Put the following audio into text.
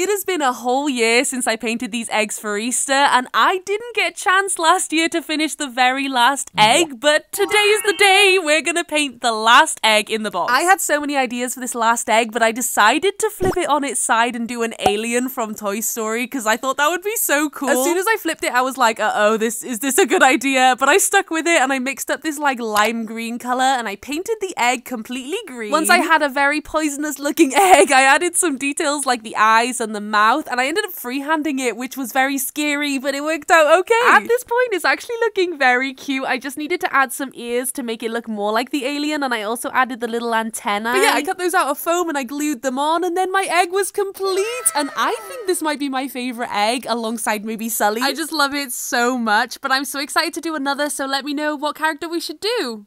It has been a whole year since I painted these eggs for Easter, and I didn't get a chance last year to finish the very last egg, but today is the day we're gonna paint the last egg in the box. I had so many ideas for this last egg, but I decided to flip it on its side and do an alien from Toy Story because I thought that would be so cool. As soon as I flipped it, I was like, uh oh, this is this a good idea? But I stuck with it and I mixed up this like lime green color and I painted the egg completely green. Once I had a very poisonous looking egg, I added some details like the eyes and the mouth, and I ended up freehanding it, which was very scary, but it worked out okay. At this point, it's actually looking very cute. I just needed to add some ears to make it look more like the alien, and I also added the little antenna. But yeah, I cut those out of foam and I glued them on, and then my egg was complete. And I think this might be my favorite egg alongside maybe Sully. I just love it so much, but I'm so excited to do another, so let me know what character we should do.